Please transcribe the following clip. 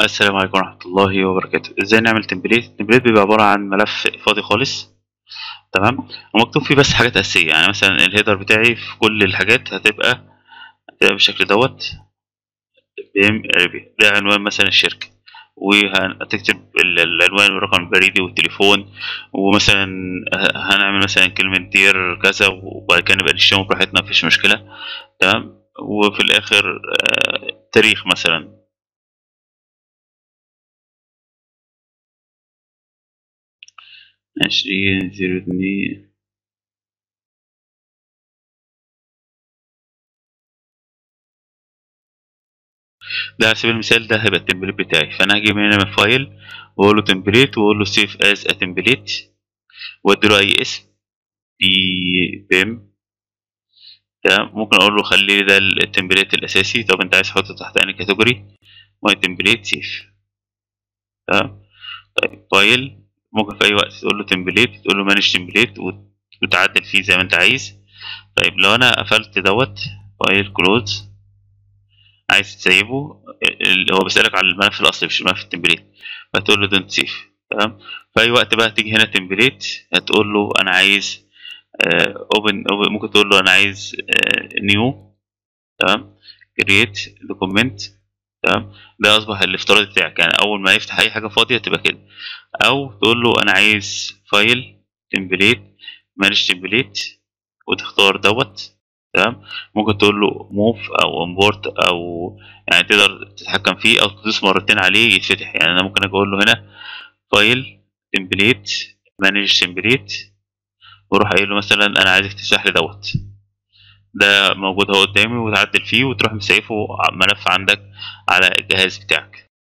السلام عليكم ورحمة الله وبركاته. إزاي نعمل template ال template بيبقى عبارة عن ملف فاضي خالص تمام؟ ومكتوب فيه بس حاجات أساسية يعني مثلا ال header بتاعي في كل الحاجات هتبقى هتبقى بالشكل دوت BIM ده عنوان مثلا الشركة. وهتكتب ال- العنوان والرقم البريدي والتليفون ومثلا هنعمل مثلا كلمة dear كذا وبعد كده نبقى نشتمه براحتنا مفيش مشكلة تمام؟ وفي الآخر آه، تاريخ مثلا. عشرين zero اتنين ده على سبيل المثال ده هيبقى ال template بتاعي. فأنا هجي من هنا من file وأقول له template وأقول له save as a template وأدي له أي اسم. بي BIM تمام ممكن أقول له خلي لي ده ال template الأساسي. طب أنت عايز تحطه تحت انهي category my template save تمام؟ طيب file ممكن في أي وقت تقول له template تقول له manage template وتعدل فيه زي ما أنت عايز. طيب لو أنا قفلت دوت file close عايز تسيبه هو بيسألك على الملف الأصلي مش الملف ال template فتقول له don't save تمام؟ في أي وقت بقى تيجي هنا template هتقول له أنا عايز open ممكن تقول له أنا عايز new تمام؟ create document تمام؟ ده أصبح الافتراضي بتاعك. يعني أول ما يفتح أي حاجة فاضية تبقى كده. أو تقول له أنا عايز file template manage template وتختار دوت. تمام؟ ممكن تقول له move أو import أو يعني تقدر تتحكم فيه أو تدوس مرتين عليه يتفتح. يعني أنا ممكن أقول له هنا file template manage template وأروح قايل له مثلا أنا عايزك تفتح لي دوت. ده موجود اهو قدامي وتعدل فيه وتروح مسيفه ملف عندك على الجهاز بتاعك.